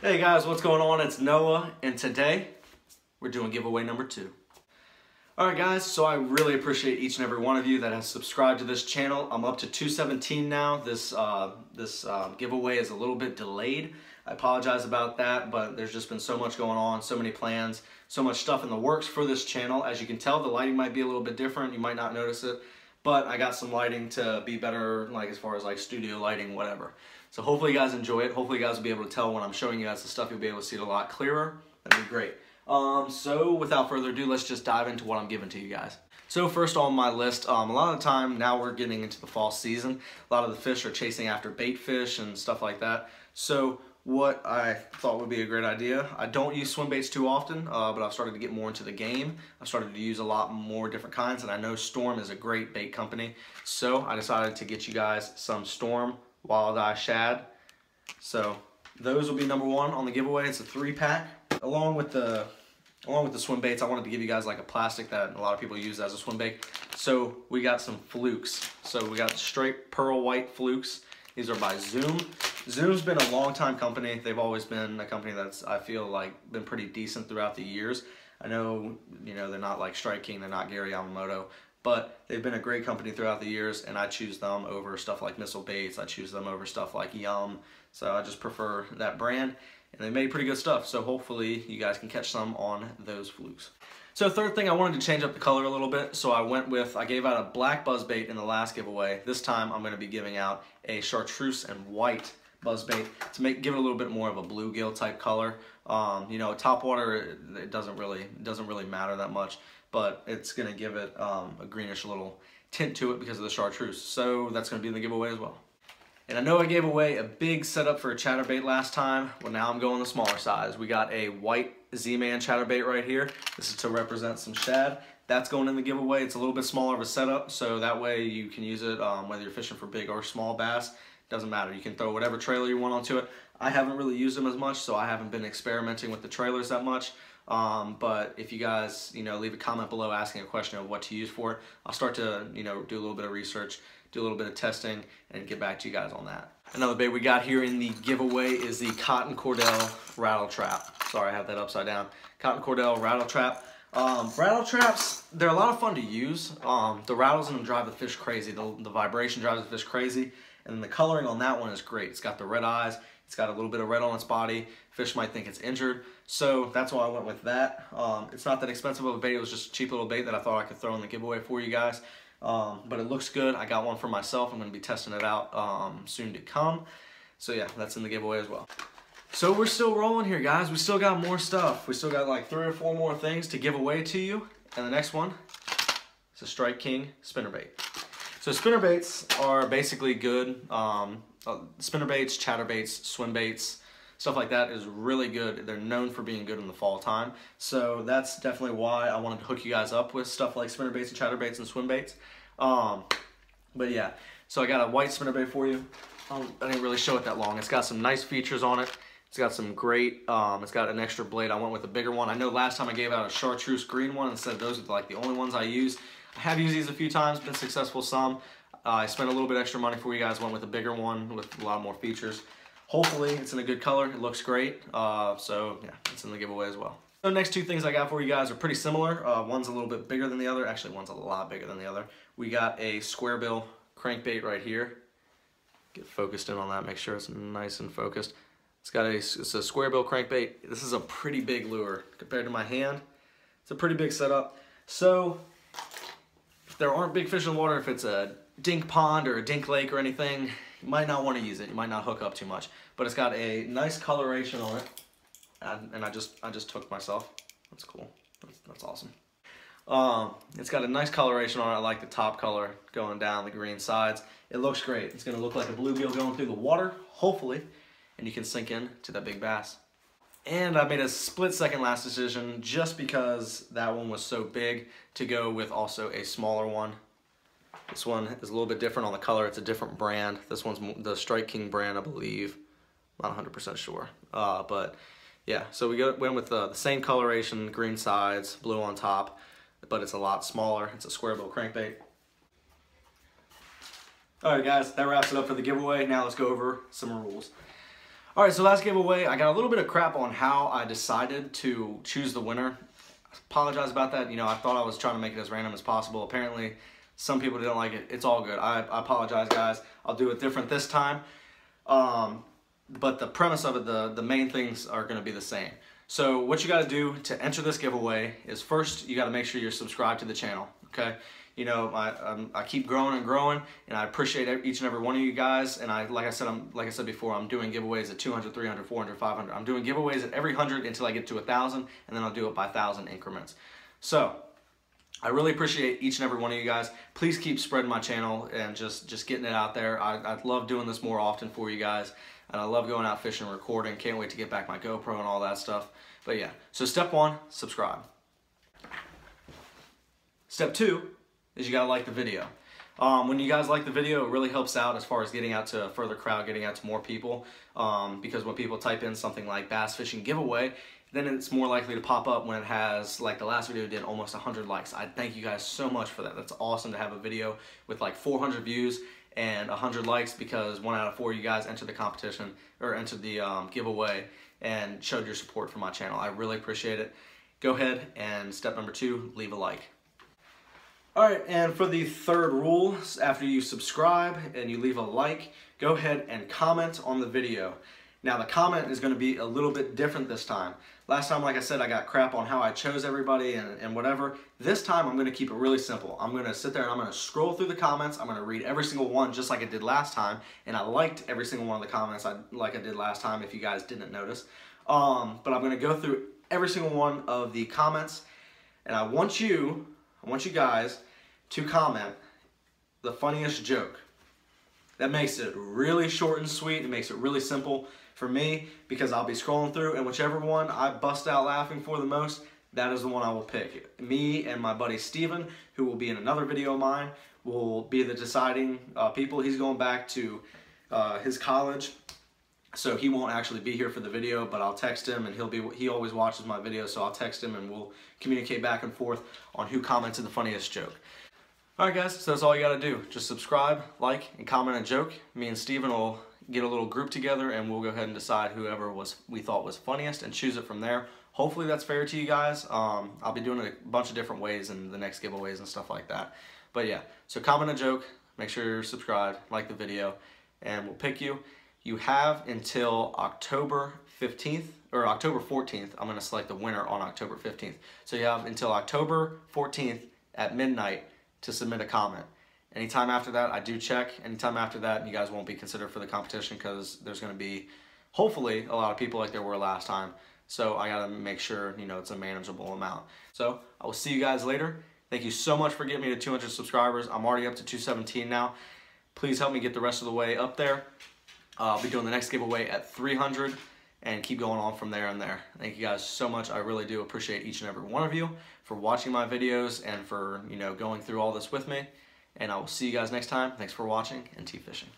Hey guys, what's going on? It's Noah, and today we're doing giveaway number two. Alright guys, so I really appreciate each and every one of you that has subscribed to this channel. I'm up to 217 now. This, uh, this uh, giveaway is a little bit delayed. I apologize about that, but there's just been so much going on, so many plans, so much stuff in the works for this channel. As you can tell, the lighting might be a little bit different. You might not notice it, but I got some lighting to be better, like as far as like studio lighting, whatever. So hopefully you guys enjoy it. Hopefully you guys will be able to tell when I'm showing you guys the stuff, you'll be able to see it a lot clearer. That'd be great. Um, so without further ado, let's just dive into what I'm giving to you guys. So first on my list, um, a lot of the time now we're getting into the fall season. A lot of the fish are chasing after bait fish and stuff like that. So what I thought would be a great idea. I don't use swim baits too often, uh, but I've started to get more into the game. I've started to use a lot more different kinds, and I know Storm is a great bait company. So I decided to get you guys some Storm Wild Walleye Shad. So those will be number one on the giveaway. It's a three pack. Along with the along with the swim baits, I wanted to give you guys like a plastic that a lot of people use as a swim bait. So we got some flukes. So we got straight pearl white flukes. These are by Zoom. Zoom's been a long time company. They've always been a company that's, I feel like, been pretty decent throughout the years. I know, you know, they're not like Strike King, they're not Gary Yamamoto, but they've been a great company throughout the years, and I choose them over stuff like Missile Baits. I choose them over stuff like Yum. So I just prefer that brand, and they made pretty good stuff. So hopefully you guys can catch some on those flukes. So third thing, I wanted to change up the color a little bit. So I went with, I gave out a black buzz bait in the last giveaway. This time I'm gonna be giving out a chartreuse and white buzz bait to make give it a little bit more of a bluegill type color. Um, you know, top water it, it doesn't really it doesn't really matter that much, but it's gonna give it um, a greenish little tint to it because of the chartreuse. So that's gonna be in the giveaway as well. And I know I gave away a big setup for a chatterbait last time. Well, now I'm going the smaller size. We got a white Z-Man chatterbait right here. This is to represent some shad. That's going in the giveaway. It's a little bit smaller of a setup, so that way you can use it um, whether you're fishing for big or small bass. Doesn't matter. You can throw whatever trailer you want onto it. I haven't really used them as much, so I haven't been experimenting with the trailers that much. Um, but if you guys, you know, leave a comment below asking a question of what to use for it, I'll start to, you know, do a little bit of research, do a little bit of testing, and get back to you guys on that. Another bait we got here in the giveaway is the Cotton Cordell Rattle Trap. Sorry, I have that upside down. Cotton Cordell Rattle Trap. Um, rattle traps, they're a lot of fun to use. Um, the rattles in them drive the fish crazy. The, the vibration drives the fish crazy. And the coloring on that one is great. It's got the red eyes. It's got a little bit of red on its body. Fish might think it's injured. So that's why I went with that. Um, it's not that expensive of a bait. It was just a cheap little bait that I thought I could throw in the giveaway for you guys. Um, but it looks good. I got one for myself. I'm going to be testing it out um, soon to come. So yeah, that's in the giveaway as well. So we're still rolling here, guys. We still got more stuff. We still got like three or four more things to give away to you. And the next one is a Strike King spinnerbait. So spinner baits are basically good. Um, uh, spinner baits, chatter baits, swim baits, stuff like that is really good. They're known for being good in the fall time. So that's definitely why I wanted to hook you guys up with stuff like spinner baits and chatter baits and swim baits. Um, but yeah, so I got a white spinner bait for you. Um, I didn't really show it that long. It's got some nice features on it. It's got some great, um, it's got an extra blade. I went with a bigger one. I know last time I gave out a chartreuse green one and said those are like the only ones I use. I have used these a few times, been successful some. Uh, I spent a little bit extra money for you guys, went with a bigger one with a lot more features. Hopefully it's in a good color, it looks great. Uh, so yeah, it's in the giveaway as well. The next two things I got for you guys are pretty similar. Uh, one's a little bit bigger than the other. Actually, one's a lot bigger than the other. We got a square bill crankbait right here. Get focused in on that, make sure it's nice and focused. It's got a, it's a square bill crankbait. This is a pretty big lure compared to my hand. It's a pretty big setup. So if there aren't big fish in the water, if it's a dink pond or a dink lake or anything, you might not want to use it. You might not hook up too much. But it's got a nice coloration on it. And, and I just I just took myself. That's cool. That's, that's awesome. Um, it's got a nice coloration on it. I like the top color going down the green sides. It looks great. It's going to look like a bluegill going through the water, hopefully and you can sink in to that big bass. And I made a split second last decision just because that one was so big to go with also a smaller one. This one is a little bit different on the color. It's a different brand. This one's the Strike King brand, I believe. Not 100% sure. Uh, but yeah, so we got, went with uh, the same coloration, green sides, blue on top, but it's a lot smaller. It's a square bill crankbait. All right, guys, that wraps it up for the giveaway. Now let's go over some rules. All right, so last giveaway, I got a little bit of crap on how I decided to choose the winner. I Apologize about that. You know, I thought I was trying to make it as random as possible. Apparently, some people didn't like it. It's all good. I, I apologize, guys. I'll do it different this time. Um, but the premise of it, the, the main things are to be the same. So what you got to do to enter this giveaway is first, you got to make sure you're subscribed to the channel, okay? you know, I, I keep growing and growing, and I appreciate each and every one of you guys. And I, like I said, I'm like I said before, I'm doing giveaways at 200, 300, 400, 500. I'm doing giveaways at every hundred until I get to a thousand, and then I'll do it by thousand increments. So. I really appreciate each and every one of you guys. Please keep spreading my channel and just, just getting it out there. I, I love doing this more often for you guys. And I love going out fishing and recording. Can't wait to get back my GoPro and all that stuff. But yeah, so step one, subscribe. Step two, is you gotta like the video. Um, when you guys like the video, it really helps out as far as getting out to a further crowd, getting out to more people. Um, because when people type in something like bass fishing giveaway, then it's more likely to pop up when it has, like the last video did, almost 100 likes. I thank you guys so much for that. That's awesome to have a video with like 400 views and 100 likes because one out of four of you guys entered the competition or entered the um, giveaway and showed your support for my channel. I really appreciate it. Go ahead and step number two, leave a like. All right, and for the third rule, after you subscribe and you leave a like, go ahead and comment on the video. Now the comment is gonna be a little bit different this time. Last time, like I said, I got crap on how I chose everybody and, and whatever. This time, I'm gonna keep it really simple. I'm gonna sit there and I'm gonna scroll through the comments. I'm gonna read every single one just like I did last time. And I liked every single one of the comments I, like I did last time if you guys didn't notice. Um, but I'm gonna go through every single one of the comments and I want you, I want you guys to comment the funniest joke. That makes it really short and sweet. It makes it really simple for me because I'll be scrolling through and whichever one I bust out laughing for the most, that is the one I will pick. Me and my buddy Steven, who will be in another video of mine, will be the deciding uh, people. He's going back to uh, his college, so he won't actually be here for the video, but I'll text him and he'll be, he always watches my videos, so I'll text him and we'll communicate back and forth on who commented the funniest joke. Alright guys, so that's all you gotta do. Just subscribe, like, and comment a joke. Me and Steven will get a little group together and we'll go ahead and decide whoever was we thought was funniest and choose it from there. Hopefully that's fair to you guys. Um, I'll be doing it a bunch of different ways in the next giveaways and stuff like that. But yeah, so comment a joke, make sure you're subscribed, like the video, and we'll pick you. You have until October 15th, or October 14th. I'm gonna select the winner on October 15th. So you have until October 14th at midnight to submit a comment. Anytime after that, I do check. Anytime after that, you guys won't be considered for the competition because there's going to be, hopefully, a lot of people like there were last time. So I got to make sure, you know, it's a manageable amount. So I will see you guys later. Thank you so much for getting me to 200 subscribers. I'm already up to 217 now. Please help me get the rest of the way up there. Uh, I'll be doing the next giveaway at 300 and keep going on from there and there. Thank you guys so much. I really do appreciate each and every one of you for watching my videos and for, you know, going through all this with me. And I will see you guys next time. Thanks for watching and T Fishing.